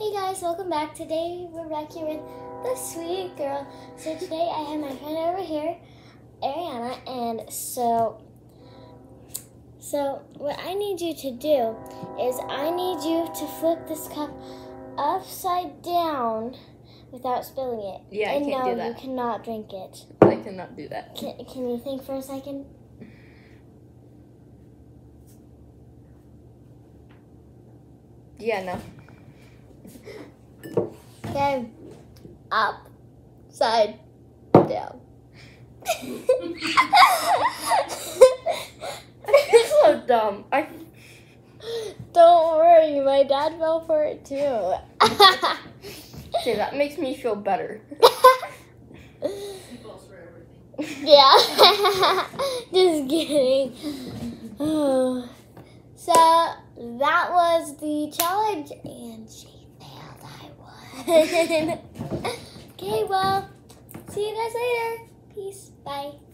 Hey guys, welcome back. Today we're back here with the sweet girl. So today I have my friend over here, Ariana, and so so what I need you to do is I need you to flip this cup upside down without spilling it. Yeah, I can't no, do that. you cannot drink it. I cannot do that. Can, can you think for a second? Yeah, no. Okay, upside down. It's so dumb. I Don't worry, my dad fell for it too. okay, that makes me feel better. yeah, just kidding. Oh. So that was the challenge, and she failed. I okay, well, see you guys later. Peace. Bye.